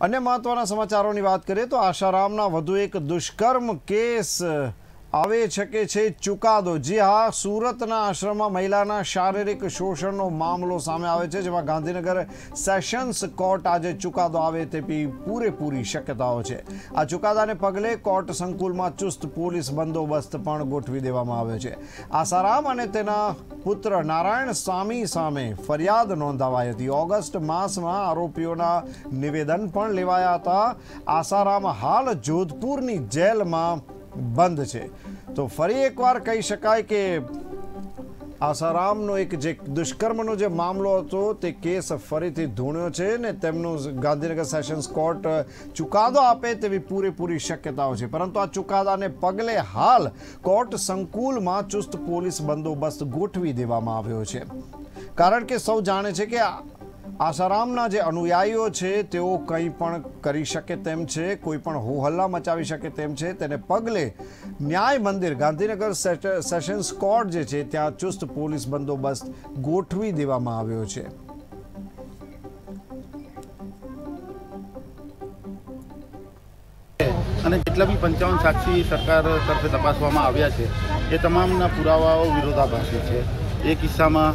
અન્ય મહત્વના સમાચારોની વાત કરીએ તો આશારામના વધુ એક દુષ્કર્મ કેસ આવે શકે છે ચુકાદો જી હા, સુરતના આશ્રમમાં મહિલાના શારીરિક શોષણનો મામલો સામે આવે છે, જેમાં ગાંધીનગર સેશન્સ કોર્ટ આજે ચુકાદો આવે તેવી પૂરેપૂરી શક્યતાઓ છે. આ ચુકાદાને પગલે કોર્ટ સંકુલમાં ચુસ્ત પોલીસ બંદોબસ્ત પણ ગોઠવી દેવામાં આવ્યો છે. આસારામ અને તેના પુત્ર નારાયણ સ્વામી સામે ફરિયાદ નોંધાવાઈ હતી. ઓગસ્ટ માસમાં આરોપીઓના નિવેદન પણ લેવાયા હતા. આસારામ હાલ જોધપુરની જેલમાં બંધ છે. તો ફરી એકવાર કહી શકાય કે આસારામનો એક જે દુષ્કર્મનો જે મામલો હતો, તે કેસ ફરીથી ધૂણ્યો છે ને તેમનું ગાંધીનગર સેશન્સ કોર્ટ ચુકાદો આપે તેવી પૂરેપૂરી શક્યતાઓ છે. પરંતુ આ ચુકાદાને પગલે હાલ કોર્ટ સંકુલમાં ચુસ્ત પોલીસ બંદોબસ્ત ગોઠવી દેવામાં આવ્યો છે. કારણ કે સૌ જાણે છે કે આસારામના જે અનુયાયીઓ છે, તેઓ કંઈ પણ કરી શકે તેમ છે, કોઈ પણ હોહલ્લા મચાવી શકે તેમ છે. તેને પગલે ન્યાય મંદિર, ગાંધીનગર સેશન્સ કોર્ટ જે છે, ત્યાં ચુસ્ત પોલીસ બંદોબસ્ત ગોઠવી દેવામાં આવ્યો છે. અને જેટલા બી પંચાવન સાક્ષી સરકાર તરફે તપાસવામાં આવ્યા છે, એ તમામના પુરાવાઓ વિરોધાભાસી છે. એ કિસ્સામાં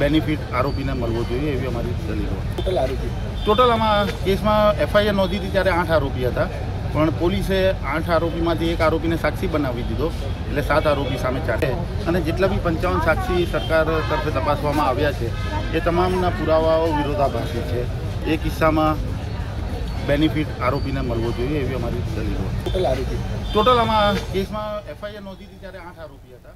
બેનિફિટ આરોપીને મળવો જોઈએ એવી અમારી દલીલો. ટોટલ આરોપી. ટોટલ આમાં કેસમાં એફઆઈઆર નોંધી હતી ત્યારે આઠ આરોપી હતા. પણ પોલીસે આઠ આરોપીમાંથી એક આરોપીને સાક્ષી બનાવી દીધો. એટલે સાત આરોપી સામે ચાલે. અને જેટલા બી પંચાવન સાક્ષી સરકાર તરફે તપાસવામાં આવ્યા છે એ તમામના પુરાવાઓ વિરોધાભાસી છે. એ કિસ્સામાં બેનિફિટ આરોપીને મળવો જોઈએ એવી અમારી દલીલો. ટોટલ આરોપી. ટોટલ આમાં કેસમાં એફઆઈઆર નોંધી હતી ત્યારે આઠ આરોપી હતા.